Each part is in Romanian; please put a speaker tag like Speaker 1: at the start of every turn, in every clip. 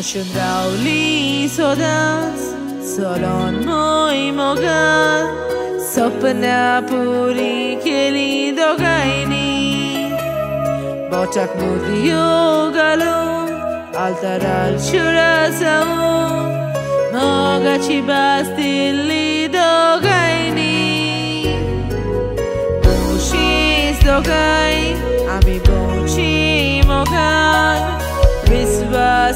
Speaker 1: Ashun rauli sodas Solon moi mogan Sopna puri keli dogaini Bochak mudio galum Altaral shurasau Moga chibastili dogaini Bushis dogai Ami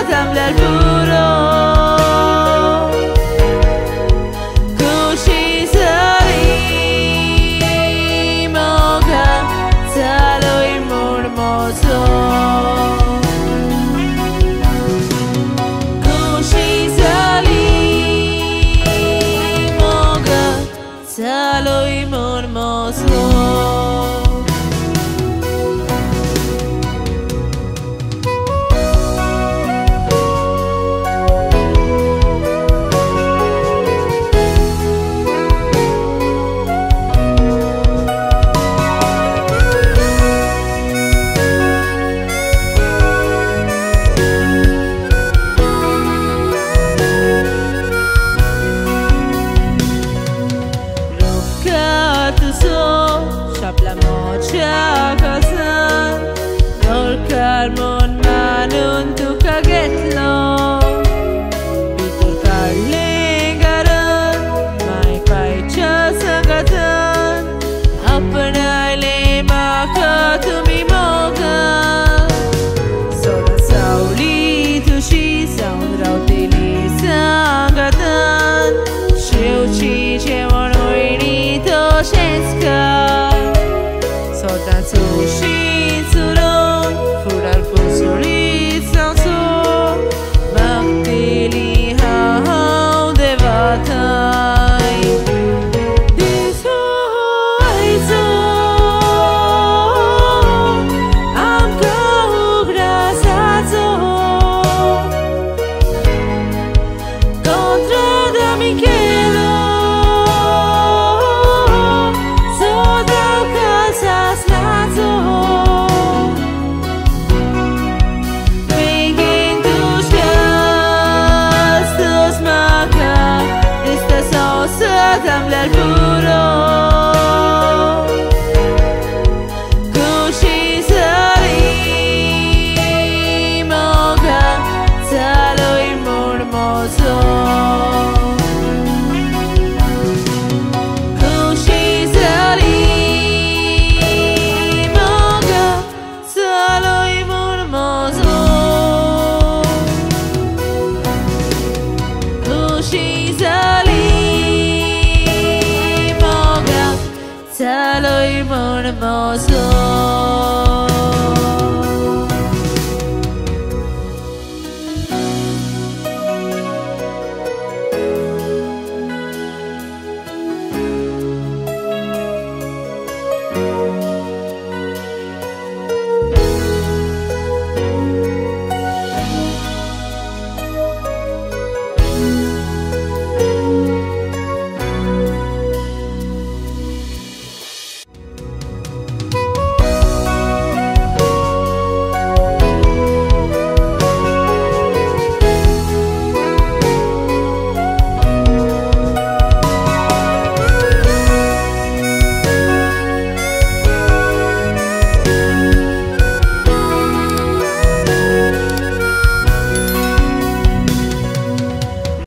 Speaker 1: قدم للبروج Satan. al gió